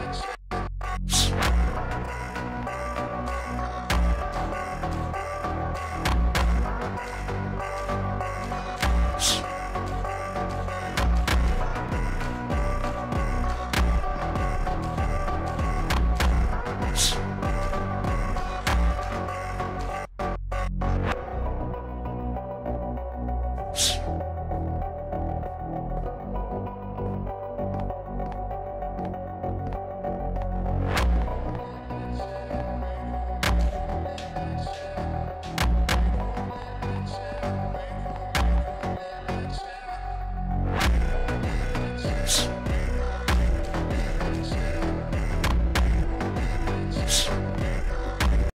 silence. Sports.